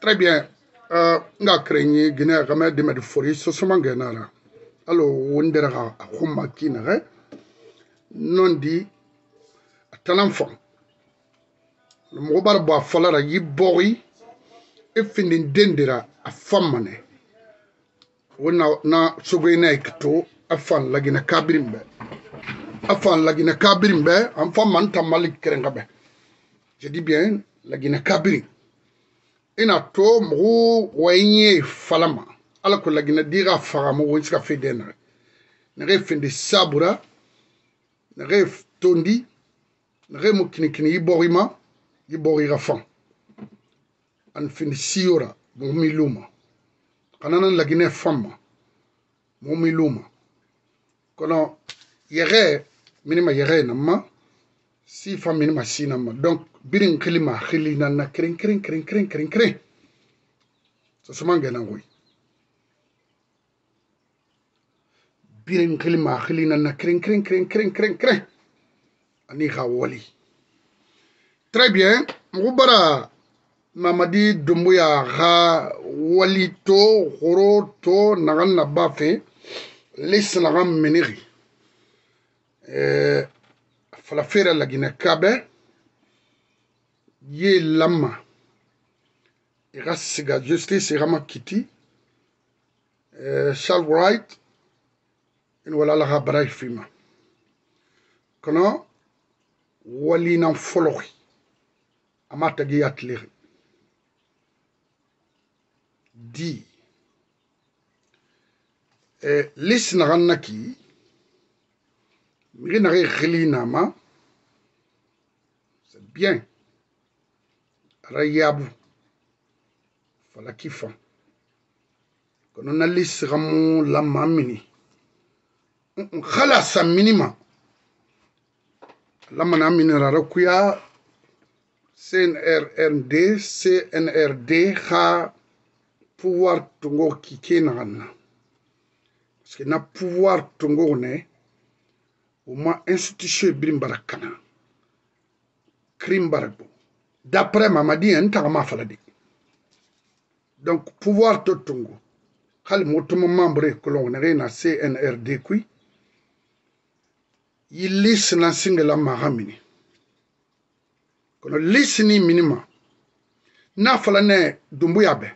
Très bien. Uh, nga krenyi gine de med fori so so mange nara. Alo wondera ga khumma kinare. Non di atanan fon. Mo bar bo falara yi bori e na kabirimbe. Kabirimbe. Je dis bien lagina kabirim. ina to mugu wenye falama. Ala ko lagina diga faga mugu wonsi ka fede na nage fende sabura nage tondi nage mukini kini iborima ibori gafan an fende siora mumi luma. Kananan lagina fama mumi luma. Kono yere minima yere namma si famini ma si na ma donc birin kili ma kili na na kirin kirin kirin kirin kirin kirin so suma ngena ngoi birin kili ma kili na na kirin kirin kirin kirin kirin kirin ani ka wali. Très bien. Mugu bara mamadi dumbuya ka wali to horo to nagan na ba fe lis nagan minigi eh falafera lagina kabe. Ye lama. I ka siga justice i kama kiti eh, charl wright. Ini wala ala ka bara fima. Kono walinan foloki ama tagi yatileri di. Eh, lisinagan na kii c'est bien. Ara yabu fala kifa. Kono nalli sigamu lamma mini khala sa minima. Lamma na mini rara kuya CNRND CNRD kha pouvoir tongo kike parce que na pouvoir tongo ne o ma institution birin barakana. Crime barabo. D'après mamadi en taga ma fala de donc pouvoir to tungu hali motomo membre kolon na na CNRD kui. Yi list na singela mahamini kono list ni minima. Na fala ne dumbuya be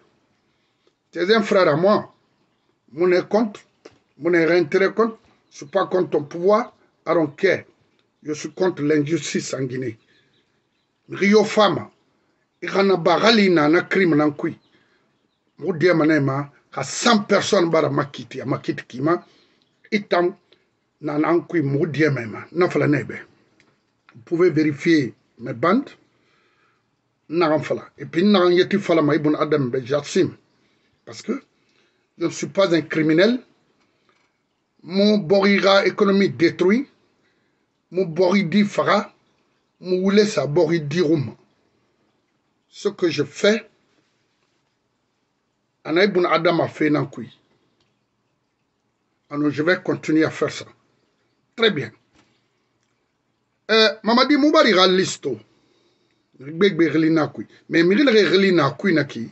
tes un frère à moi. Mon est contre. Mon est intérêt contre. Je suis pas contre ton pouvoir I don't care. Je suis contre l'injustice en Guinée. Rio fama i kana bagali na crime nan kui mo dia manema ka 100 personnes bara makiti ya makiti kima itam na nan kui mo dia mema na fala nebe vous pouvez vérifier mes bandes. Na fala. Et puis na yeti fala ma ibn adam be jassim. Parce que je ne suis pas un criminel. Mon borira économie détruit mu bɔri di faga mu wule sa bɔri diru ma ce que je fais ana ibn adam a fait nan kui alors je vais continuer à faire ça. Très bien. Euh, mamadi mubari ga listo. Gbegbe ɣili na kui mais miri lege ɣili na kui na ki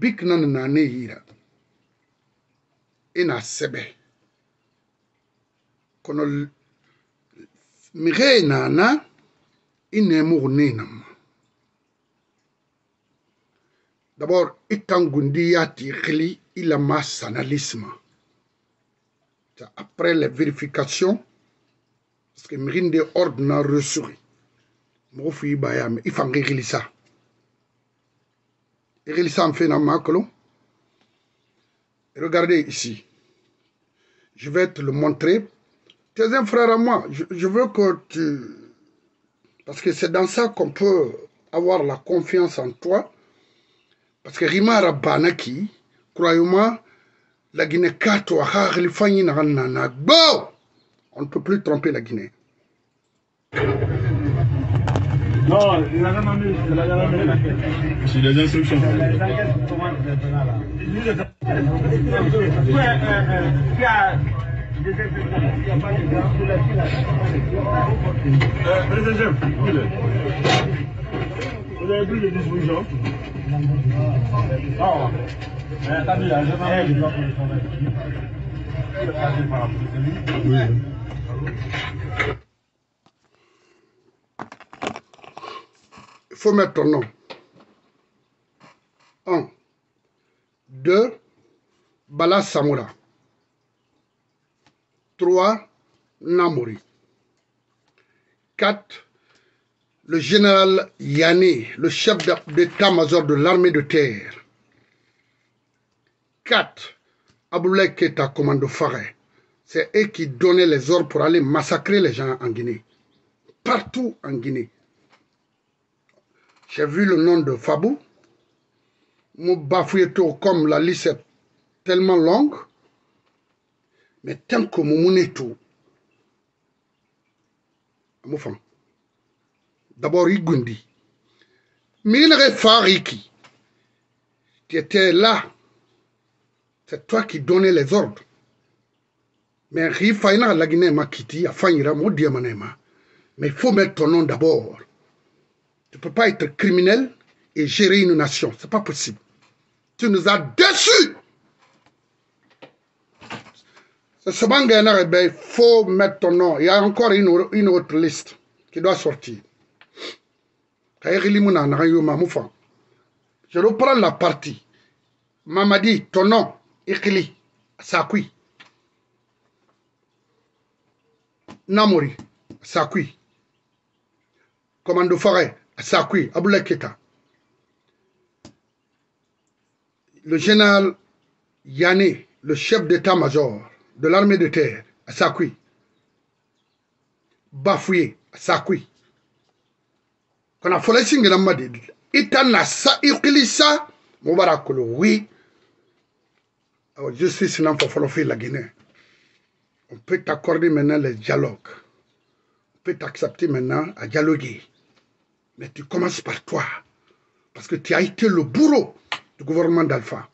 bik e na nana ne yira i na sɛbɛ kɔnɔ nana. inemu ninam d'abord itangundi yati khili ila masanalisme. Après les vérifications parce que mirinde ordre na resuri mo fi bayam ifangi khilisa khilisa en fait na makolo regardez ici. Je vais te le montrer tes un frère à moi je, je veux que tu parce que c'est dans ça qu'on peut avoir la confiance en toi. Parce que Rima Rabanaki, croyez-moi, la Guinée on ne peut plus tromper la Guinée. Non, c'est les instructions. Vous avez pris des dispositions Il faut mettre ton nom. Un. Deux. Bala Samoura. Trois. Namori. Quatre. Le général Yanné, le chef d'état-major de l'armée de terre. 4. Aboulay Keta, commando Faré. C'est eux qui donnaient les ordres pour aller massacrer les gens en Guinée. Partout en Guinée. J'ai vu le nom de Fabou. Mon bafouillé tout comme la liste est tellement longue. Mais tant que femme. D'abord, Igundi. Minere Fariki. Tu étais là. C'est toi qui donnais les ordres. Mais Rifaina Mais il faut mettre ton nom d'abord. Tu ne peux pas être criminel et gérer une nation. Ce n'est pas possible. Tu nous as déçus. Ce il faut mettre ton nom. Il y a encore une, autre liste qui doit sortir. Je reprends la partie. Mamadi, ton nom, Ikili, Sakui. Namori, Sakui. Commando Forêt, Sakui, Aboulay Keta. Le général Yané, le chef d'état-major de l'armée de terre, à Sakui. Bafoué, à Sakui. Quand on a fait singira madi itana sa ikilisa mubara kolo oui. Je suis sinon pour faire la Guinée. On peut t'accorder maintenant les dialogues. On peut t'accepter maintenant à dialoguer. Mais tu commences par toi. Parce que tu as été le bourreau du gouvernement d'Alpha.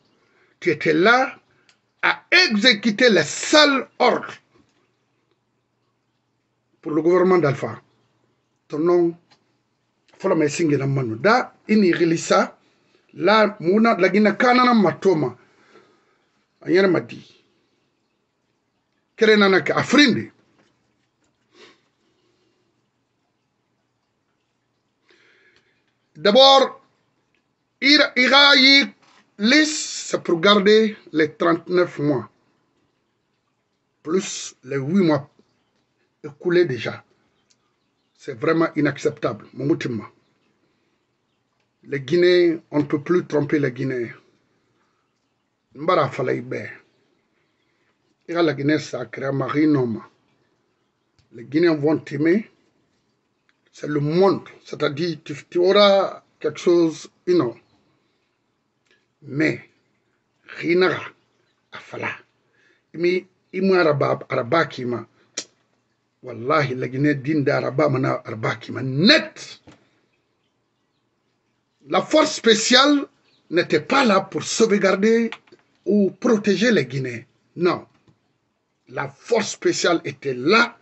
Tu étais là à exécuter les seuls ordres pour le gouvernement d'Alpha. Ton nom fɔlɔ ma singira manu. Da ini gilisa la muna lagina kanana matoma. Anyere madi. Kere nana ka afrindi d'abord irayi liste c'est pour garder les 39 mois plus les 8 mois écoulés déjà c'est vraiment inacceptable. Les Guinéens, on ne peut plus tromper les Guinéens. Mbara Falaïbe. Et la Guinée sacrée, Marie Noma. Les Guinéens vont t'aimer. C'est le monde. C'est-à-dire, tu, auras quelque chose, you. Mais, Rinara, Afala. Imi, Imu Araba, Arabakima wallahi lagine din da araba mana arbaki ma. Net! La force spéciale n'était pas là pour sauvegarder ou protéger les Guinéens. Non. La force spéciale était là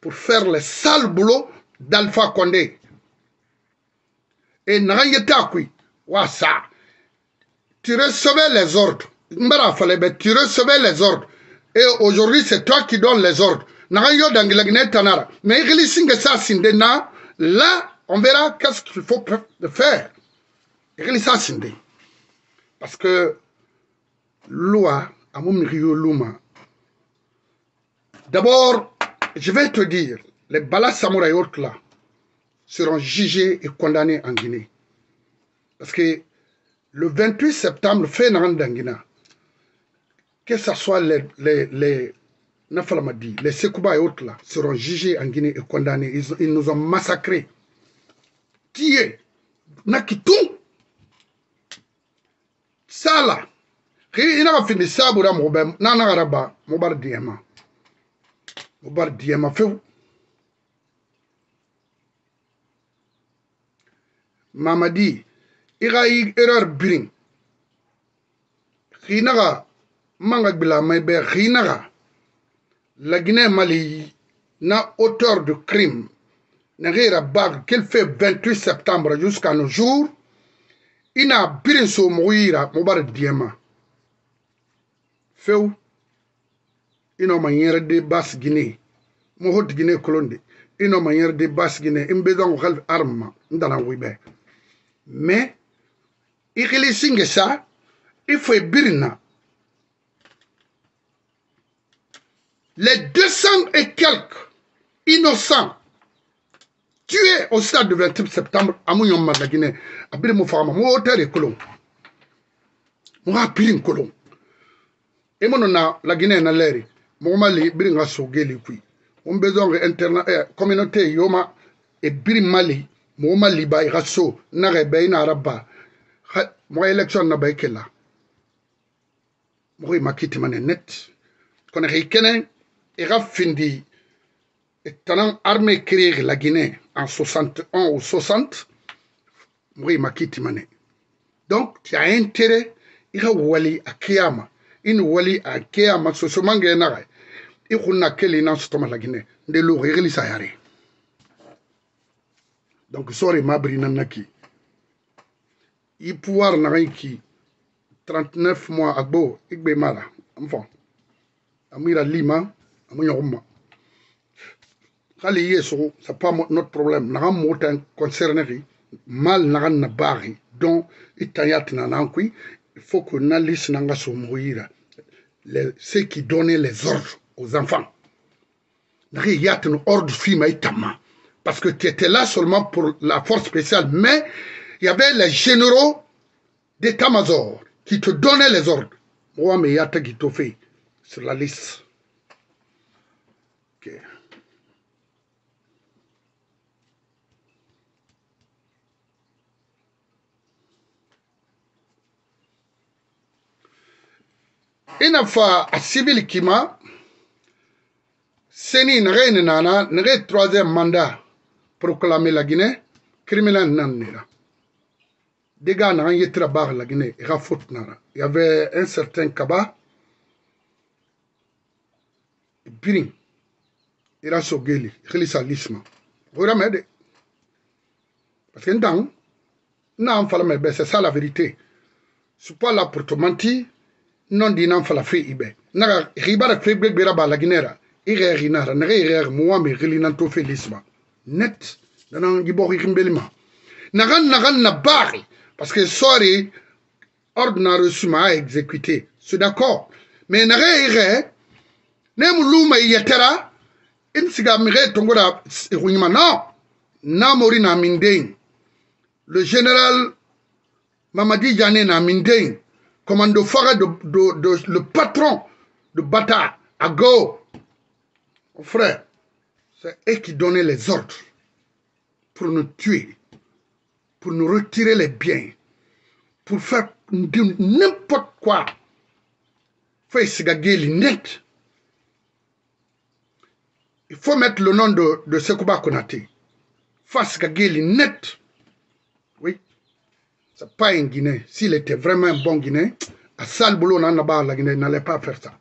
pour faire le sale boulot d'Alpha Condé. Et Naganyeta wasa tu recevais les ordres. Tu recevais les ordres. Et aujourd'hui c'est toi qui donnes les ordres. Mais là on verra qu'est-ce qu'il faut faire. Parce que loi d'abord je vais te dire les balas samouraï autres là seront jugés et condamnés en Guinée. Parce que le 28 septembre fait Narandangina que ce soit les, les, les Nafalamadi, les Sekouba et autres là seront jugés en Guinée et condamnés. Ils, ils nous ont massacrés. Tués. Nakitou. Ça là. Il n'a pas fini ça pour moi. Nana Araba, Mobar Diema. Mobar Diema fait. Mamadi, i ka erreur birin. Xinaxa manga gbilamay be xinaxa lagine mali na auteur du crime. Naxera bag qu'il fait 28 septembre jusqu'à nos jours i na birin so moxu yira mobari diema. Few i noma yerde bas guinée moxo tigine kolonde i noma yerde bas guinée i mbezango xalf arme ma ndana wibe. Mais ikili singe sa faut birina les 200 et quelques innocents tués au stade du 28 septembre à Mounion Madagine, à Birimou Fama, moi, terre colon. Moi, pirin colon. Et mon na la Guinée na l'air, mon mali, biringa so geli kui. On besoin interna eh, communauté yoma et birim mali, mon mali ba iraso, Moi élection na ba ikela. Moi makiti mané net. Kone rikene, ira findi tanan armée créée la Guinée en 61 ou 60 moi makiti donc tu as intérêt ira wali a kiyama. In wali a kiyama so so mangé na i khunna keli nan stoma la Guinée. Yare. Donc sori mabri nan i pouvoir na ki 39 mois agbo igbe mala enfant amira lima amunyoma hali yeso c'est pas notre problème. Naga motan concerné mal naga na bari donc itayat na nankui il faut que na nanga so moira les ceux qui donnaient les ordres aux enfants. Nagi yat no ordre fima itama parce que tu étais là seulement pour la force spéciale mais il y avait les généraux d'état-major qui te donnaient les ordres. Yata qui fait sur la liste. Okay. ina fa a civil kima seni nage nana troisième mandat proclamer la Guinée criminel nan nira la Guinée. Il a il y avait un certain Kaba birin. Il a sogeli khilisa lisma ora mede parce que ndang na en fala mais c'est ça la vérité. Je suis pas là pour te mentir. Non di nan fala fe ibe. Naga ribara fe gbe gbera ba la ginera ire rinara naga ire mo me gili nan to fe lisma net. Danan gibo ri kimbelima naga naga na bari parce que sorry ordinaire suma a exécuté. C'est d'accord. Mais naga ire ne mu luma yetera non. Le général Mamadi Diané na mindein commando de, de, le patron de Bata, à Go. Frère, c'est eux qui donnaient les ordres pour nous tuer, pour nous retirer les biens, pour faire n'importe quoi. Il faut mettre le nom de, de Sekouba Gageli net. Oui. C'est pas un Guinéen. S'il était vraiment un bon Guinéen, à Salboulou, la Guinée n'allait pas faire ça.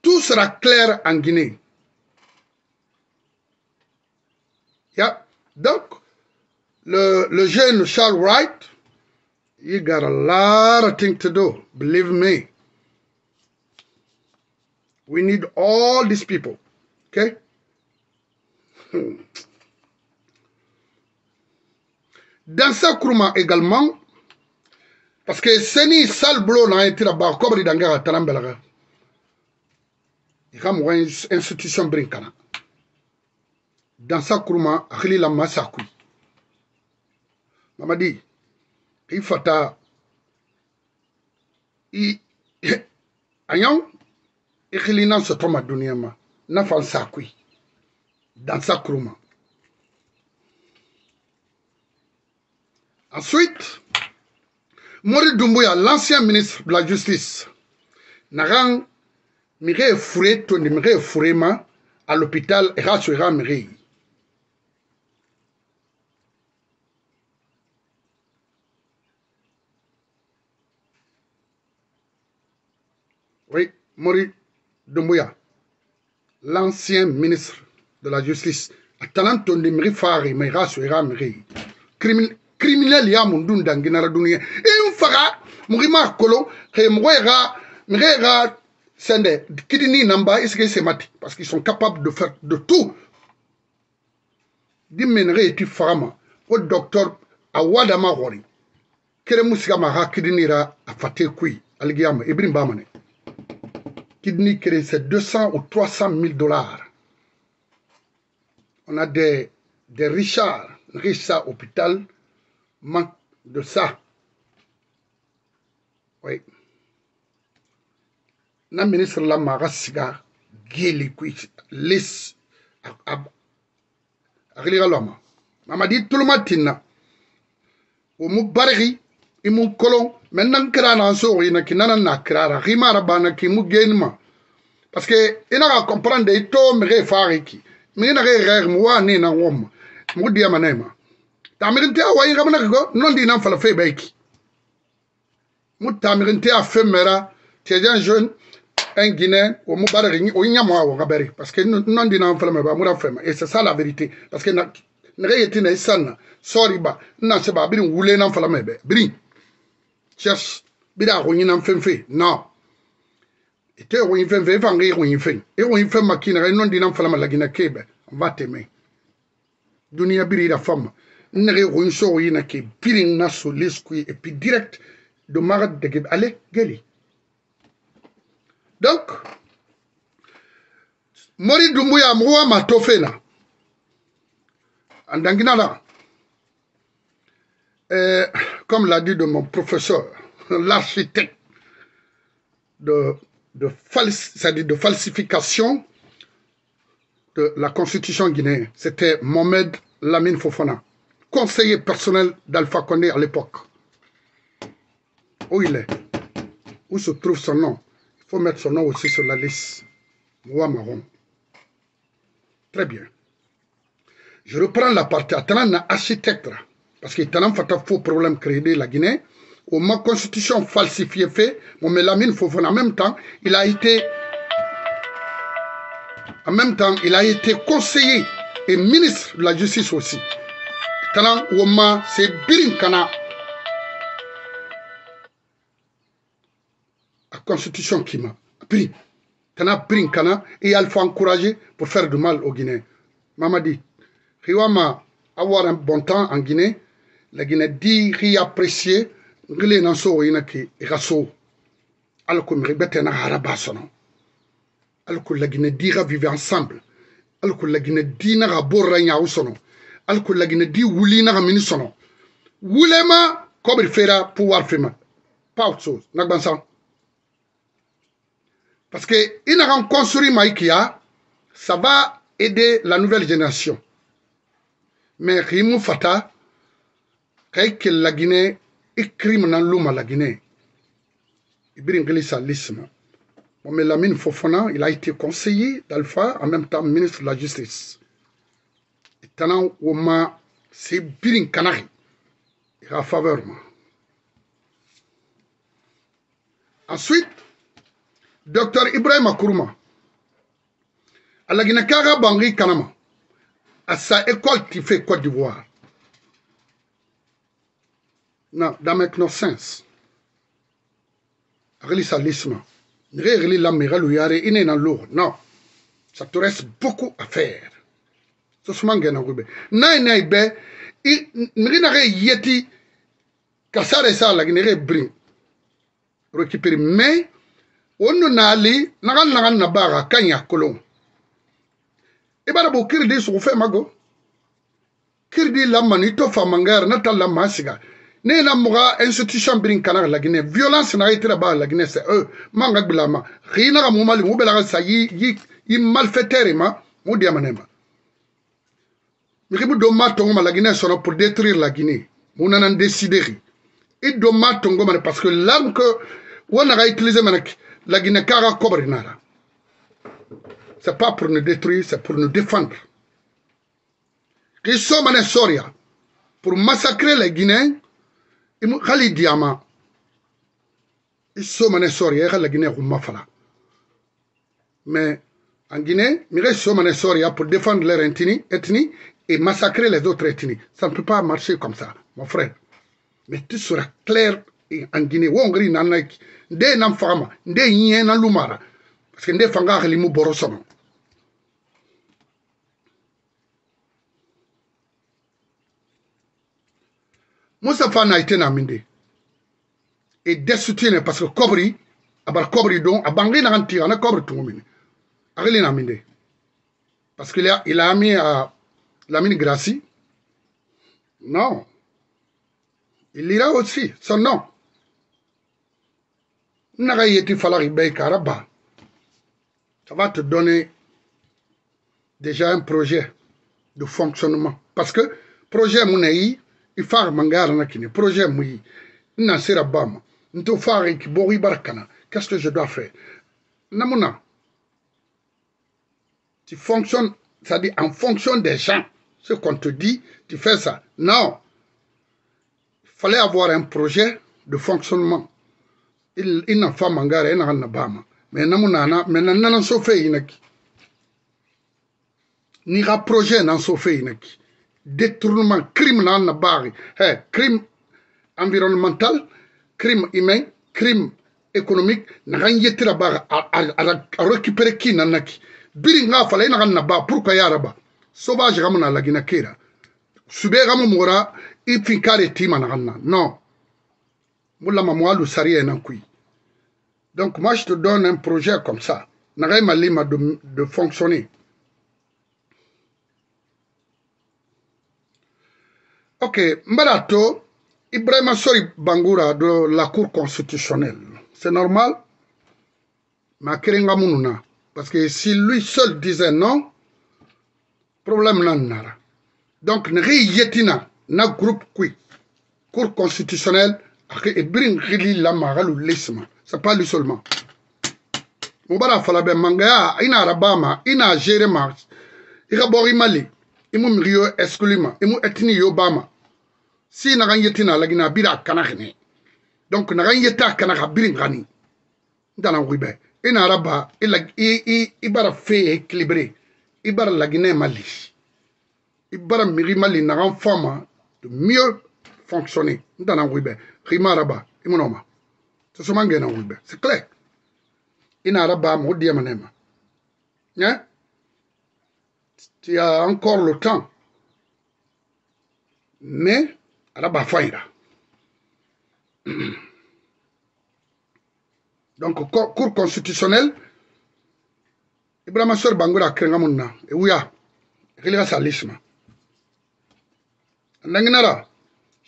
Tout sera clair en Guinée. Yeah. Donc, le, jeune Charles Wright, got a lot of things to do. Believe me. We need all these people. Okay? dans sa kuruma également parce que seni sal blo na été là-bas comme danga talam belaga il y a une institution brinkana dans sa kuruma akhli la masaku mamadi i fata i ayaw i xilinan sotoma duniya ma nafan sakui dansa kuruma ensuite mori dumbuya l'ancien ministre de la justice naxan mixe ye fure tondi mixe ye fure ma à l'hôpital erasura mixe Maurice Doumbouya, l'ancien ministre de la Justice, à Talant Tony Mire Fari, Mire Rasura Mire. Criminel ya mun dun danginara duniya in faga mugi ma kolo mige ga sende kidini namba iske semati parce qu'ils sont capables de faire de tout. Dimmenere ti fagama o docteur awada ma hori kere musiga ma ha kidini ra a fate kui algiyama ibrin bamane kidney kere c'est 200 ou 300 000 dollars. On a des richards riches hôpital manque de ça. Oui. Na ministre la maga siga geli kui lis akiliga loma mamadi tuluma tinna o mu barigi imu kolon maintenant kira na so ina kinana na kira ra. Rima ra bana ki mu genma parce que ina ka comprendre ito me re fare ki. Me na re re mu wa ni na ngom mu dia manema tamirin te wa ina mana ko non di na fala fe be ki mu tamirin te a fe mera te jan jeune un guinéen o mu bare ri o nya mo wa ngabere parce que non di na fala me ba mu ra fe ma. Et c'est ça la vérité parce que na ne re yeti na e isana sorry ba na se ba birin wule na fala me be. Birin. just bi da ho nyina mfemfe no ite ho nyina mfemfe fa ngi ho nyina mfemfe e ho nyina mfemfe makina ga non dinam fala malagina kebe vateme dunia biri da fama nere ho nyina so yina ke birin na so lesku e pi direct do mara de ge ale geli. Donc mori dumbuya mwa matofena andangina la. Euh, comme l'a dit de mon professeur, l'architecte de, de, de falsification de la constitution guinéenne, c'était Mohamed Lamine Fofana, conseiller personnel d'Alpha Condé à l'époque. Où il est? Où se trouve son nom? Il faut mettre son nom aussi sur la liste. Moua Marron. Très bien. Je reprends la partie. Attendant, architecte. Parce qu'il y a un faux problème créé la Guinée. Au ma constitution falsifiée fait, mon Mélamine Fofon, en même temps, il a été. En même temps, il a été conseiller et ministre de la Justice aussi. Attendant, au ma, c'est Birin Kana. constitution qui m'a pris. Tana pris kana et il faut encourager pour faire du mal aux Guinéens. Maman dit, Riwama avoir un bon temps en Guinée, la Guinée dit ri apprécier, ngile nan so ina ki raso. Alko mi na haraba sono. Alko la Guinée dit vivre ensemble. Alko la Guinée dit na borra nya sono. Alko dit wuli na sono. Wulema kobri fera pouvoir fema. Chose. Nagbansan. Parce que il a construit Maïkia, ça va aider la nouvelle génération. Mais Fata, que la Guinée, il crime dans l'homme à la Guinée. Il bring sa lisme. Mais Lamine Fofana, il a été conseiller d'Alpha, en même temps ministre de la Justice. Et Oma, c'est Birin Kanari. Il a faveur. Ensuite, Docteur Ibrahim Akuruma, à la Guinée-Kara Bangui Kanama, à sa école qui fait Côte d'Ivoire. Now, that makes no sense. Really, salisma. Really, la miraluyare in an allure. Now, ça te reste beaucoup à faire. So, smangena rube. Nine, nine, be. Nrinare yeti. Kasare sala, gnere bring. Récupérer. Mais, wonno naali nagan nagan na baga kanya kolon e ibara bo kirdi sugu fe mago kirdi lamma ni to famangayar na talla masiga ne na muga institution birin kana lagine violence na itira ba lagine c'est eux manga bilama khina ga mumali mu bela sa yi yi yi malfaiteur ma mu dia manema mi kibu do ma tongo ma lagine sono pour détruire la Guinée mu nanan décider i do ma tongo parce que l'arme que wona ga utiliser manaki la Guinée Kara Kobrinara. C'est pas pour nous détruire, c'est pour nous défendre. Ils sont Soria pour massacrer les Guinéens. M'ont dit diamant. Ils sont en Guinée Mafala. Mais en Guinée, ils sont en Soria pour défendre leur ethnie, et massacrer les autres ethnies. Ça ne peut pas marcher comme ça, mon frère. Mais tu seras clair en Guinée. Wongri nanaiki. Nde nam fama. Nde nye na lumara. Parce que nde fanga halimu borosono. Moussa Fana été naminde. Et destitué parce que Kobri, abar Kobri don, abangri na ganti, ana Kobri tungumine. Agli naminde. Parce qu'il a, il a mis à la mine Gracie. Non. Il lira aussi son nom. Nagayeti Falari Karaba. Ça va te donner déjà un projet de fonctionnement. Parce que projet Mounaï, il faut mangara nakini. Projet Mouyi, n'a sera bam. Nto ki bori barakana. Qu'est-ce que je dois faire? Namuna. Tu fonctionnes, c'est-à-dire en fonction des gens. Ce qu'on te dit, tu fais ça. Non. Il fallait avoir un projet de fonctionnement. Il, il n'a pas mangara, il n'a bama. Mais namuna, mais n'a so fait inaki. Ni ra projet n'a so fait inaki. Détournement, crime n'a na bari. Hey, crime environnemental, crime humain, crime économique, n'a rien yetira bari à, récupérer qui n'a naki. Biri nga fala ina na ba pourquoi yara ba? Sauvage gamuna la gina kera. Sube gamu mora i finkare tima na. Non. Moula mamoualou sari en kui. Donc moi je te donne un projet comme ça. N'a malima de, de fonctionner. ok n bena to ibrahima sori bangura do la cour constitutionnelle. C'est normal? Mais a keren ka minnu na parce que si lui seul disait non problème na nara donc nexi yetina na groupe kui cour constitutionnelle ake ebirin xili lamaxalu lisma c'est pas lui seulement. Mubara fala be mangaya ina arabama ina gerema i ka bɔxi mali imu miriyo eskulima imu etini yo bama. Si nagan yetina lagina bira kana khne donc nagan yeta kana khabiri ngani. Ndana ngwibe ina raba ila i, i ibara fe kilibre ibara lagine mali. Ibara miri mali nagan fama de mieux fonctionner ndana ngwibe khima raba imunoma tsomangena ngwibe c'est clair. Ina raba mo diamanema ne yeah? Tu as encore le temps. Mais raba faira donc cour constitutionnelle ibrahima sor bangoura krenga mun na e wuya kiliga sa lisma nanginara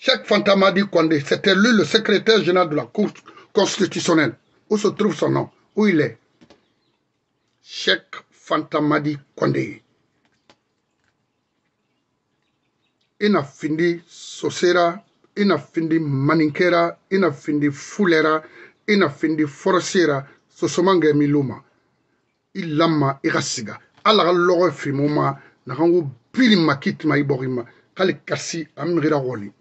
Cheikh Fantamadi Kwande, c'était lui le secrétaire général de la Cour constitutionnelle. Où se trouve son nom? Où il est? Cheikh Fantamadi Kwande. inafindi sosera inafindi maninkera inafindi fulera inafindi forosera sosomankɛ mi loma. I lama i ka siga. Ala ka lɔgɔ fimo ma nakanko bili ma kitima i bɔgi ma. K'ale kasi an migira kɔli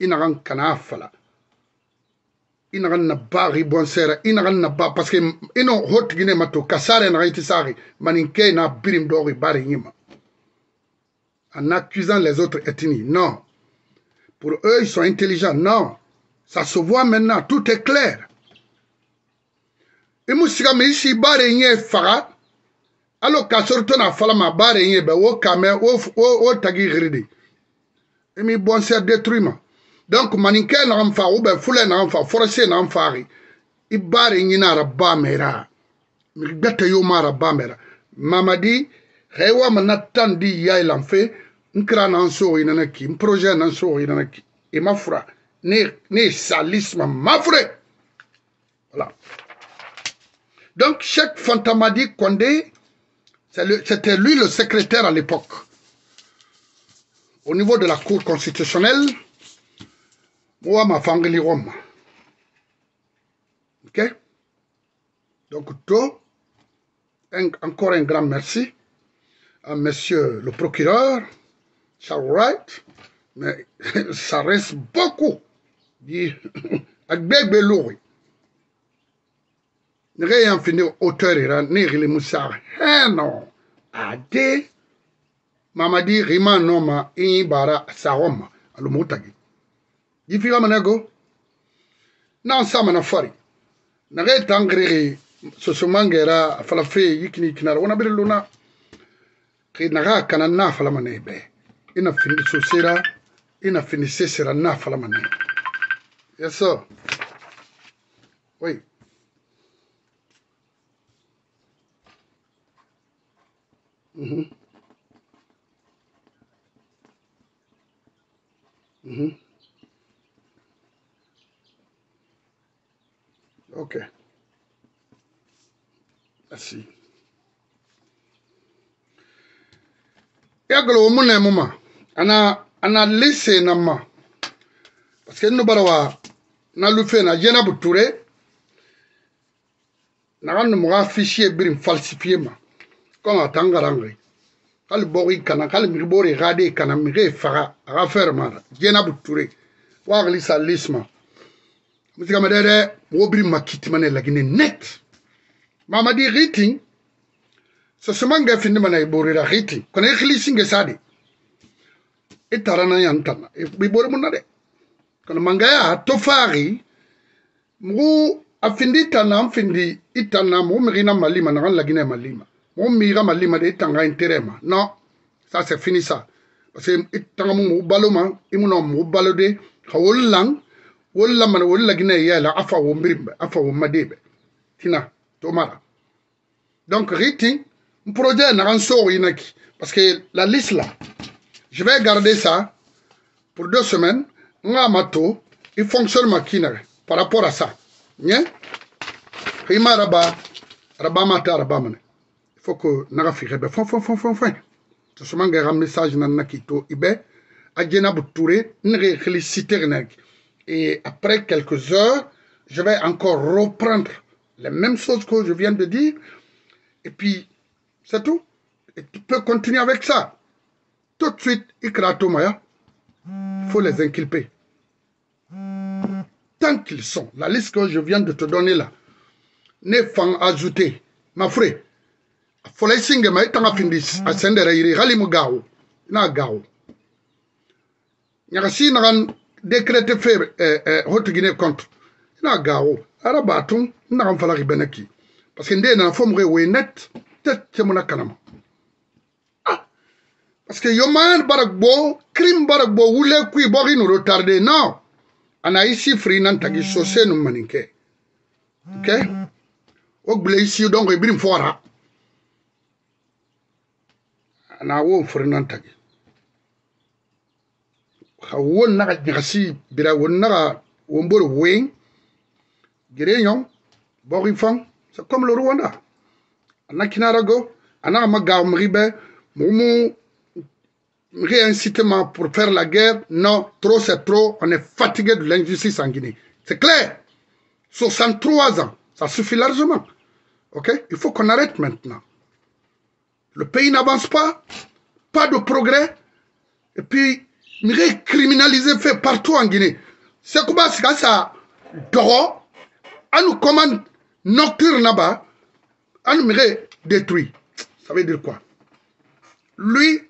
i nakan kana a fala. I nakan na baagi bɔnsɛra i nakan na ba parce que i no ho tigi ne ma to. Kasare nakan i ti saagi. Maninkɛ n'a birim dɔɔgi baari ɲi ma. En accusant les autres ethnies. Non. Pour eux ils sont intelligents. Non. Ça se voit maintenant. Tout est clair. I mu siga mi isi baare nye faga. Alo ka sori to na fala ma baare nye bɛ wo kame wo wo tagi giridi. I mi bɔnsɛ détruit donc maninkɛ naga fa ou bɛ fulɛ naga fa forcé naga faagi i baare nyina ara ba mera. Mi gbɛtɛ yo ma ara ba mera. Mamadi xewa ma na tan di yai lanfe nkira nan so ina ki. N projet nan so ina ki. I ma fura ne salisme ma fure voilà. Donc, Cheikh Fantamadi Kondé, c'était lui le secrétaire à l'époque. Au niveau de la Cour constitutionnelle, moi, ma famille Rome. Ok? Donc, tout, encore un grand merci à monsieur le procureur, Charles Wright, mais ça reste beaucoup. Bébé lourd. nege yan fini auteur ira ne gili musa heno ade mamadi rima noma i bara sagoma alumu tagi yifiga manego nan samana fari. Nage tangri sosomangera falafe yikini kinara. Wana bire luna ki naga kana na falamane be ina fini sosera ina fini sesera na falamane yes sir wait Mhm. Mhm. Okay. Merci. Yagalo mune muma. Ana ana lise na ma. Parce que nous barawa na lufe na jena buture. Na kan mo fichier birim falsifié ma. Comme atangarangai. Kali bori kana kali mi bori gade kana mi ge faga aga mara. Jena buture. Wa glisa lisma. Musika madere mo birim makiti mane lagine net. mamadi riting so semanga finde mana iborira riting kono ikhlisinge sadi itarana yantana ibore munade kono mangaya tofari mu afindi tana mfindi itana mu mirina malima na lagina malima. Mu mira malima de itanga interema. Non ça c'est fini ça parce que itanga mu baloma imuno mu balode hawollang wolla man wolla gina yala afa wo afa wo madebe. Tina tomara. Donc rating projet n'a inaki parce que la liste là je vais garder ça pour deux semaines. Nga mato il fonctionne ma par rapport à ça. Bien hima raba raba mata raba mane il faut que naga fi rebe fon fon fon fon fon. To suma nga message na nakito ibe ajena buture nre féliciter et après quelques heures je vais encore reprendre les mêmes choses que je viens de dire. Et puis, c'est tout. Et tu peux continuer avec ça. tout de suite, Ikratomaya, il faut les inculper. Tant qu'ils sont, la liste que je viens de te donner là, ne fang ajouté, ma frère, Folay singe ma itanga findis a sendere yiri gali mu gawo na gawo nyaka si nagan décrété fe eh, eh, hotu guinée contre. Na gawo ara batun nagan falaki beneki parce que nde nana fo muge we net tet temuna kanama parce que yomayani bara gbo krim bara gbo wule kui bogi nu retarde non. Ana i si firi nan tagi mm. sose nu mani kɛ ok o gbile i si donc ibiri fɔra ana wo firi nan tagi ka wo naga ɲagasi bira wo naga wonbori wen gere ɲɔ bogi fɔn c'est comme le rwanda. Ana kinara go ana ma gaw magi bɛ mugu mu réincitement pour faire la guerre. Non, trop c'est trop. On est fatigué de l'injustice en Guinée. C'est clair. 63 ans, ça suffit largement. Ok? Il faut qu'on arrête maintenant. Le pays n'avance pas, pas de progrès. Et puis, criminaliser fait partout en Guinée. C'est quoi ça Doro, anu commande nocturne là-bas, anu mire détruit. Ça veut dire quoi? Lui,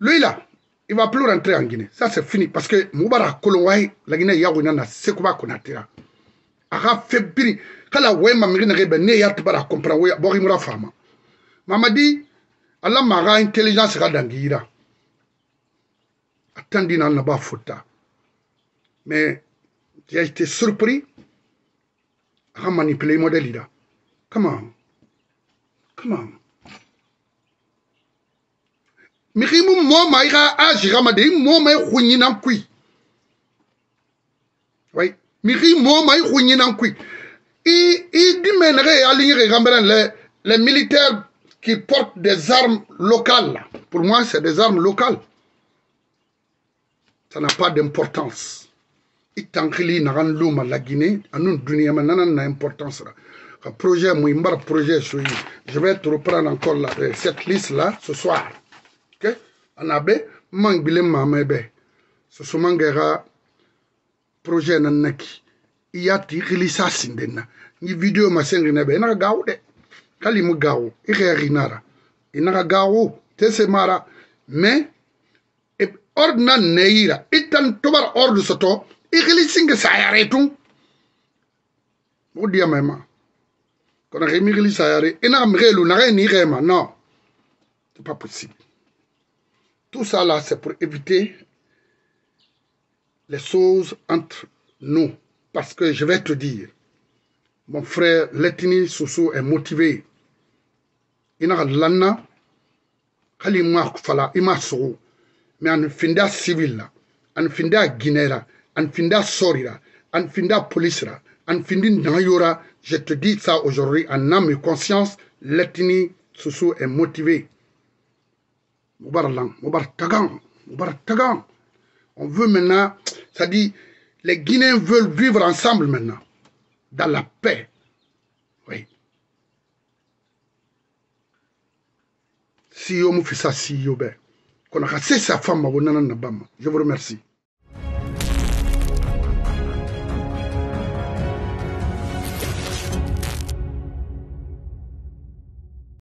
lui là, il va plus rentrer en Guinée. Ça c'est fini parce que Moubarak Kolowai, la Guinée Yawinana, c'est quoi qu'on a tiré. Aga fait biri, kala wema mirina rebe ne yat bara compra we bori mura fama. Mamadi, Allah maga intelligence ga dangira. Attendez na ba fota. Mais j'ai été surpris a manipulé modèle là. Comment Comment Mirimu mo maïra agi ramade mo mai khunyi nan kui. Oui, miri mo mai khunyi nan kui. I i aligner gamberen les les militaires qui portent des armes locales. Pour moi, c'est des armes locales. Ça n'a pas d'importance. itankili nagan luma la Guinée anun dunia manana na importance ka projet mo imbar projet je vais te reprendre encore cette liste là ce soir anabe mangbile mame be sosomangera projet nan naki iyati xilisa sindenna ni video masengina be. Inaxa gawu de. Kalimu gawu i xeexinara inaxa gawu te semara mais e, ordre na neyira itan tobar ordre soto i xilisinge sayare tun moxu diyamema kono ximi xili sayare inaxa mixelu naxe ni xema non. C'est pas possible. Tout ça là c'est pour éviter les choses entre nous. Parce que je vais te dire mon frère Letini Soso est motivé. Ina lanna kali ma fala ima sogo mais an finda civil la an finda guinée la an finda sori la an finda police la an findi nayora je te dis ça aujourd'hui en âme et conscience l'ethnie Soussou est motivé On veut maintenant, ça dit, les Guinéens veulent vivre ensemble maintenant, dans la paix. Oui. Si yo mu fisa si bonana na bama. Je vous remercie.